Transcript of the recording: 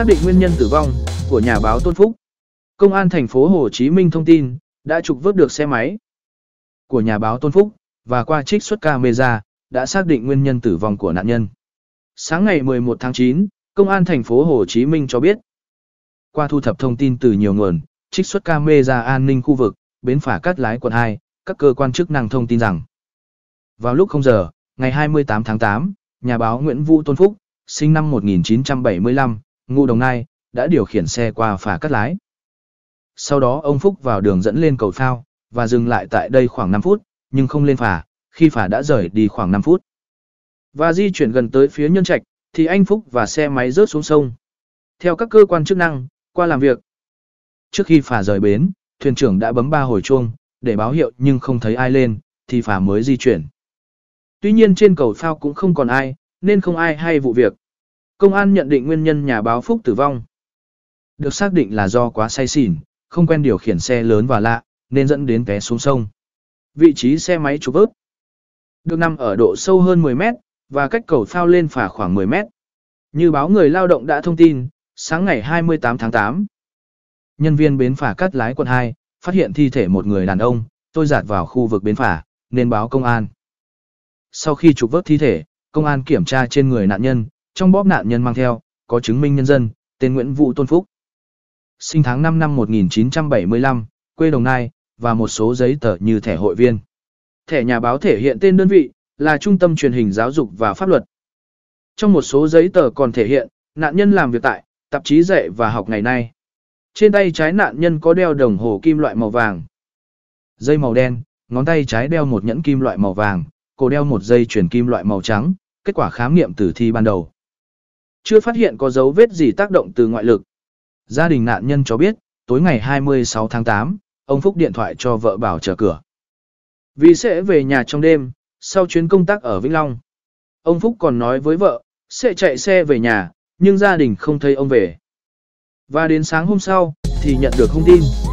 Xác định nguyên nhân tử vong của nhà báo Tôn Phúc. Công an thành phố Hồ Chí Minh thông tin đã trục vớt được xe máy của nhà báo Tôn Phúc và qua trích xuất camera đã xác định nguyên nhân tử vong của nạn nhân. Sáng ngày 11 tháng 9, Công an thành phố Hồ Chí Minh cho biết, qua thu thập thông tin từ nhiều nguồn, trích xuất camera an ninh khu vực, bến phả cát lái quận 2, các cơ quan chức năng thông tin rằng, vào lúc 0 giờ, ngày 28 tháng 8, nhà báo Nguyễn Vũ Tôn Phúc, sinh năm 1975, ngụ Đồng Nai, đã điều khiển xe qua phà cắt lái. Sau đó ông Phúc vào đường dẫn lên cầu phao, và dừng lại tại đây khoảng 5 phút, nhưng không lên phà, khi phà đã rời đi khoảng 5 phút. Và di chuyển gần tới phía nhân trạch, thì anh Phúc và xe máy rớt xuống sông. Theo các cơ quan chức năng, qua làm việc. Trước khi phà rời bến, thuyền trưởng đã bấm ba hồi chuông, để báo hiệu nhưng không thấy ai lên, thì phà mới di chuyển. Tuy nhiên trên cầu phao cũng không còn ai, nên không ai hay vụ việc. Công an nhận định nguyên nhân nhà báo Phúc tử vong. Được xác định là do quá say xỉn, không quen điều khiển xe lớn và lạ, nên dẫn đến té xuống sông. Vị trí xe máy trục vớt được nằm ở độ sâu hơn 10 mét, và cách cầu phao lên phà khoảng 10 mét. Như báo người lao động đã thông tin, sáng ngày 28 tháng 8, nhân viên bến phà cắt lái quận 2, phát hiện thi thể một người đàn ông, tôi giạt vào khu vực bến phà, nên báo công an. Sau khi trục vớt thi thể, công an kiểm tra trên người nạn nhân, trong bóp nạn nhân mang theo, có chứng minh nhân dân, tên Nguyễn Vũ Tôn Phúc. Sinh tháng 5 năm 1975, quê Đồng Nai, và một số giấy tờ như thẻ hội viên. Thẻ nhà báo thể hiện tên đơn vị, là Trung tâm Truyền hình Giáo dục và Pháp luật. Trong một số giấy tờ còn thể hiện, nạn nhân làm việc tại, tạp chí dạy và học ngày nay. Trên tay trái nạn nhân có đeo đồng hồ kim loại màu vàng. Dây màu đen, ngón tay trái đeo một nhẫn kim loại màu vàng, cổ đeo một dây chuyền kim loại màu trắng, kết quả khám nghiệm tử thi ban đầu. Chưa phát hiện có dấu vết gì tác động từ ngoại lực. Gia đình nạn nhân cho biết, tối ngày 26 tháng 8, ông Phúc điện thoại cho vợ bảo chờ cửa. Vì sẽ về nhà trong đêm, sau chuyến công tác ở Vĩnh Long. Ông Phúc còn nói với vợ, sẽ chạy xe về nhà, nhưng gia đình không thấy ông về. Và đến sáng hôm sau, thì nhận được thông tin.